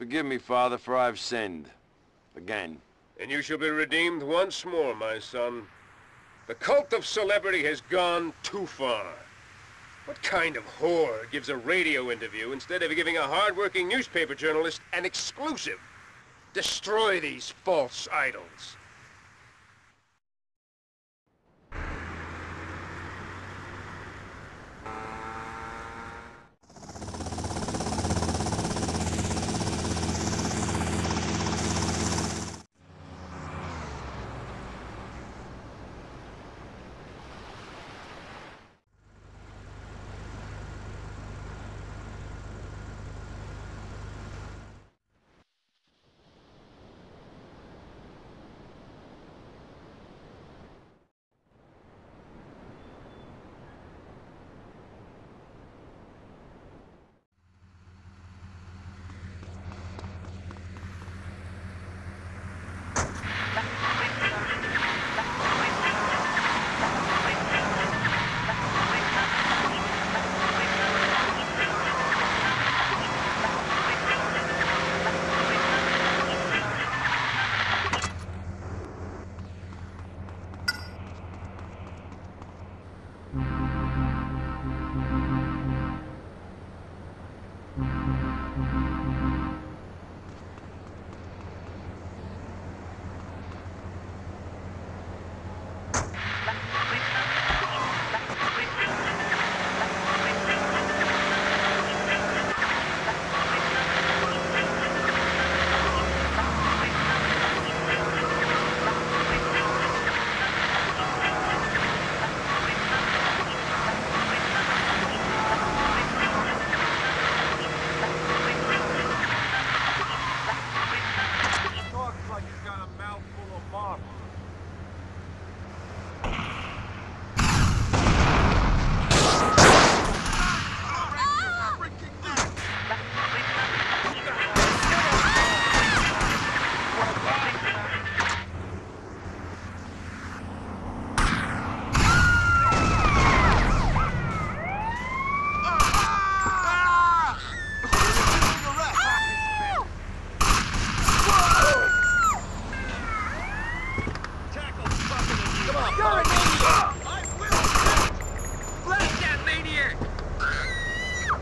Forgive me, Father, for I've sinned. Again. And you shall be redeemed once more, my son. The cult of celebrity has gone too far. What kind of whore gives a radio interview instead of giving a hard-working newspaper journalist an exclusive? Destroy these false idols.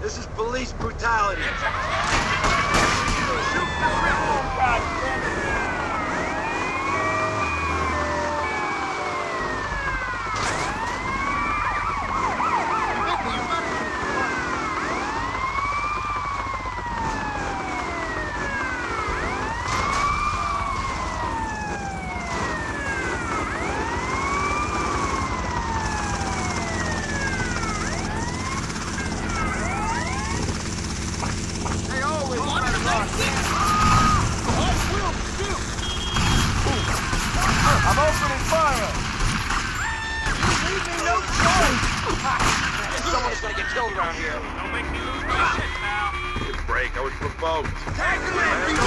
This is police brutality. Killed around here. Don't make me lose my shit, pal. Break, I was provoked. Tag him I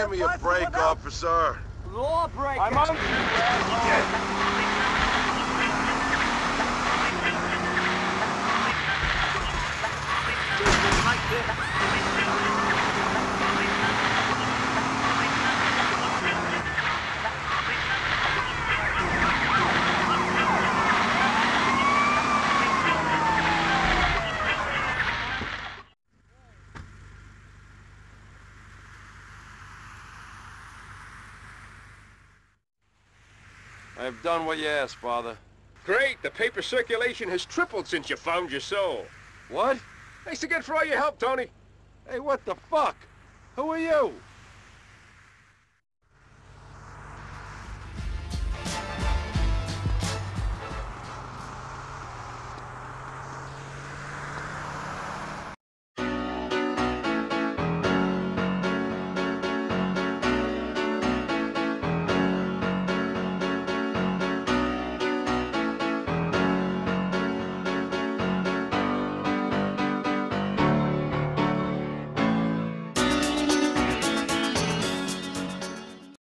give me a break, officer. I'm on. You, I have done what you asked, Father. Great, the paper circulation has tripled since you found your soul. What? Thanks again for all your help, Tony. Hey, what the fuck? Who are you?